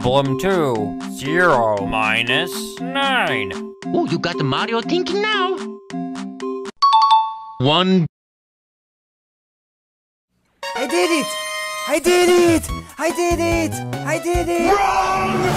Problem two zero minus minus 9. Oh, you got the Mario thinking now. One. I did it! I did it! I did it! I did it! Wrong!